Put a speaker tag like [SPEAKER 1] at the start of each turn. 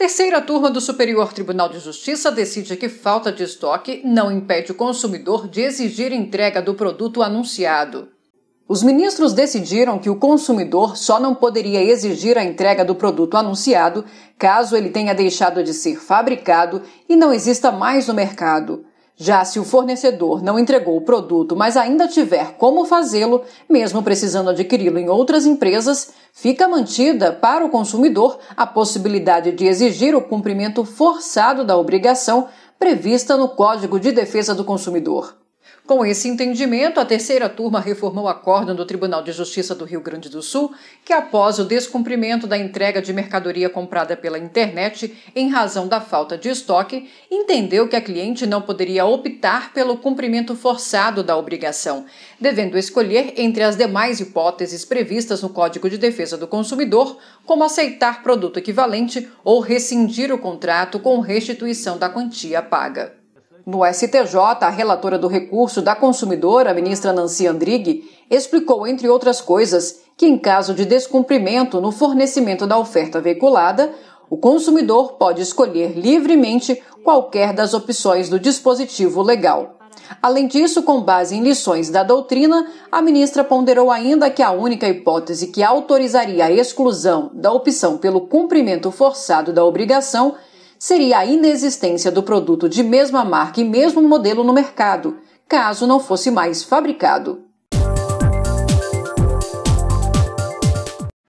[SPEAKER 1] Terceira turma do Superior Tribunal de Justiça decide que falta de estoque não impede o consumidor de exigir entrega do produto anunciado. Os ministros decidiram que o consumidor só não poderia exigir a entrega do produto anunciado caso ele tenha deixado de ser fabricado e não exista mais no mercado. Já se o fornecedor não entregou o produto, mas ainda tiver como fazê-lo, mesmo precisando adquiri-lo em outras empresas, fica mantida para o consumidor a possibilidade de exigir o cumprimento forçado da obrigação prevista no Código de Defesa do Consumidor. Com esse entendimento, a terceira turma reformou o acórdão do Tribunal de Justiça do Rio Grande do Sul, que após o descumprimento da entrega de mercadoria comprada pela internet em razão da falta de estoque, entendeu que a cliente não poderia optar pelo cumprimento forçado da obrigação, devendo escolher entre as demais hipóteses previstas no Código de Defesa do Consumidor, como aceitar produto equivalente ou rescindir o contrato com restituição da quantia paga. No STJ, a relatora do recurso da consumidora, a ministra Nancy Andrighi, explicou, entre outras coisas, que em caso de descumprimento no fornecimento da oferta veiculada, o consumidor pode escolher livremente qualquer das opções do dispositivo legal. Além disso, com base em lições da doutrina, a ministra ponderou ainda que a única hipótese que autorizaria a exclusão da opção pelo cumprimento forçado da obrigação seria a inexistência do produto de mesma marca e mesmo modelo no mercado, caso não fosse mais fabricado.